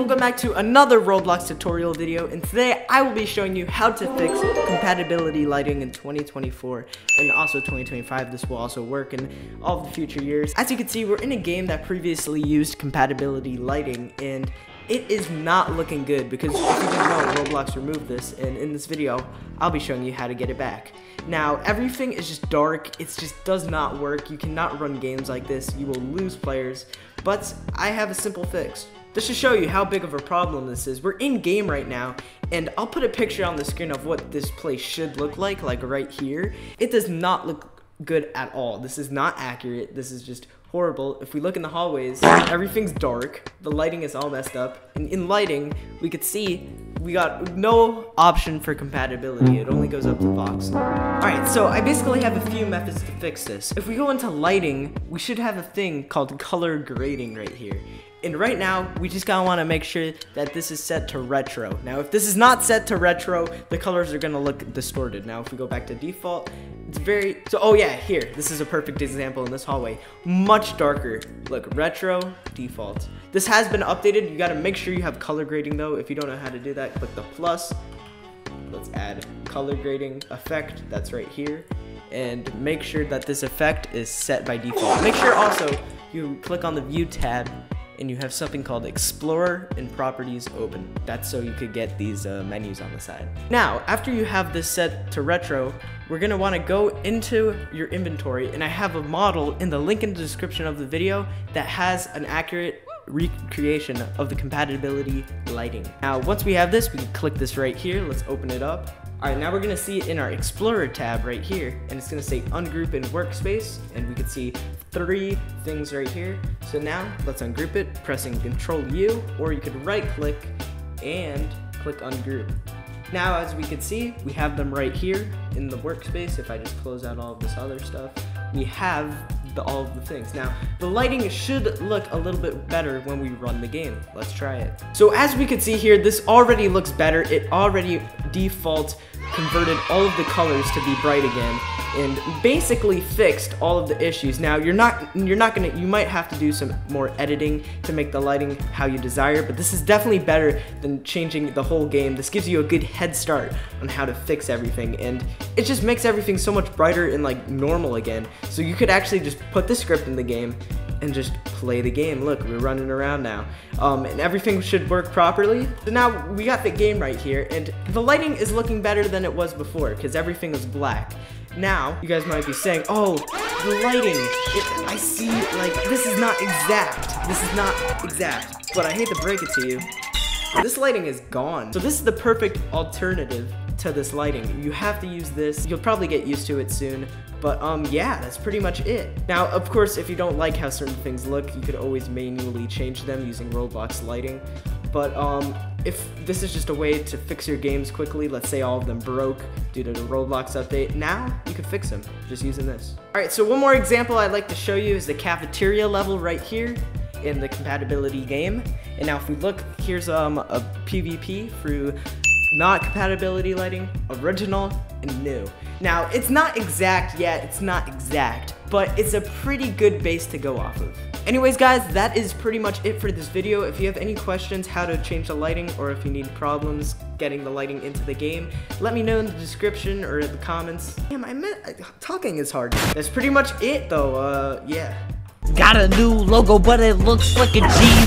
welcome back to another Roblox tutorial video and today I will be showing you how to fix compatibility lighting in 2024 and also 2025 this will also work in all the future years. As you can see we're in a game that previously used compatibility lighting and it is not looking good because if you didn't know Roblox removed this and in this video I'll be showing you how to get it back. Now everything is just dark, it just does not work, you cannot run games like this, you will lose players, but I have a simple fix. This to show you how big of a problem this is. We're in game right now, and I'll put a picture on the screen of what this place should look like, like right here. It does not look good at all. This is not accurate. This is just horrible. If we look in the hallways, everything's dark. The lighting is all messed up. And in lighting, we could see we got no option for compatibility. It only goes up to box. Alright, so I basically have a few methods to fix this. If we go into lighting, we should have a thing called color grading right here. And right now, we just gotta wanna make sure that this is set to retro. Now, if this is not set to retro, the colors are gonna look distorted. Now, if we go back to default, it's very, so, oh yeah, here, this is a perfect example in this hallway. Much darker. Look, retro, default. This has been updated. You gotta make sure you have color grading though. If you don't know how to do that, click the plus. Let's add color grading effect, that's right here. And make sure that this effect is set by default. Make sure also you click on the view tab and you have something called Explorer and Properties open. That's so you could get these uh, menus on the side. Now, after you have this set to retro, we're gonna wanna go into your inventory and I have a model in the link in the description of the video that has an accurate recreation of the compatibility lighting. Now, once we have this, we can click this right here. Let's open it up. All right, now we're gonna see it in our Explorer tab right here, and it's gonna say ungroup in workspace, and we can see three things right here. So now, let's ungroup it, pressing Control U, or you could right click and click ungroup. Now, as we can see, we have them right here in the workspace. If I just close out all of this other stuff, we have the, all of the things. Now, the lighting should look a little bit better when we run the game. Let's try it. So as we can see here, this already looks better. It already default converted all of the colors to be bright again and basically fixed all of the issues. Now you're not you're not gonna you might have to do some more editing to make the lighting how you desire, but this is definitely better than changing the whole game. This gives you a good head start on how to fix everything and it just makes everything so much brighter and like normal again. So you could actually just put the script in the game and just play the game. Look, we're running around now. Um, and everything should work properly. So now we got the game right here, and the lighting is looking better than it was before, because everything is black. Now, you guys might be saying, oh, the lighting, it, I see, like, this is not exact. This is not exact, but I hate to break it to you. This lighting is gone. So this is the perfect alternative to this lighting. You have to use this. You'll probably get used to it soon. But um, yeah, that's pretty much it. Now, of course, if you don't like how certain things look, you could always manually change them using Roblox lighting. But um, if this is just a way to fix your games quickly, let's say all of them broke due to the Roblox update, now you can fix them just using this. All right, so one more example I'd like to show you is the cafeteria level right here in the compatibility game. And now if we look, here's um, a PvP through not compatibility lighting, original, and new. Now, it's not exact yet, it's not exact, but it's a pretty good base to go off of. Anyways guys, that is pretty much it for this video. If you have any questions how to change the lighting or if you need problems getting the lighting into the game, let me know in the description or in the comments. Damn, I meant, talking is hard. That's pretty much it though, uh, yeah. Got a new logo, but it looks like a G